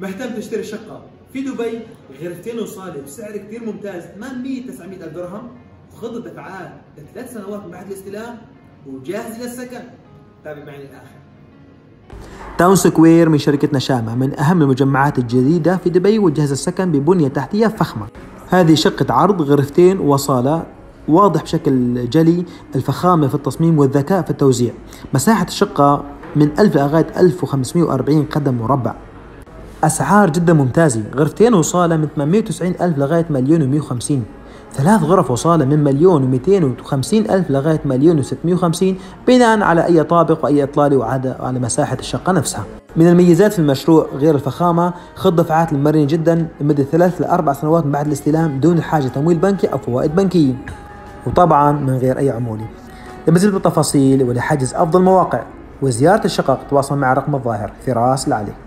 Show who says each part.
Speaker 1: مهتم تشتري شقة في دبي غرفتين وصالة بسعر كثير ممتاز 800 900 ألف درهم. خذ الدفعات لثلاث سنوات بعد الاستلام وجاهز للسكن. تابع معي للآخر
Speaker 2: تاون سكوير من شركة نشامة من أهم المجمعات الجديدة في دبي وجهز السكن ببنية تحتية فخمة. هذه شقة عرض غرفتين وصالة واضح بشكل جلي الفخامة في التصميم والذكاء في التوزيع. مساحة الشقة من 1000 لغاية 1540 قدم مربع. أسعار جدا ممتازة. غرفتين وصالة من 890 ألف لغاية مليون و150 ثلاث غرف وصالة من مليون و250 ألف لغاية مليون و650 بناء على أي طابق وأي إطلالة وعلى على مساحة الشقة نفسها. من الميزات في المشروع غير الفخامة خذ دفعات المرنة جدا لمدة ثلاث لأربع سنوات بعد الاستلام دون حاجة تمويل بنكي أو فوائد بنكية وطبعا من غير أي عمولة. لمزيد بالتفاصيل ولحجز أفضل مواقع وزيارة الشقق تواصل مع رقم الظاهر فراس العلي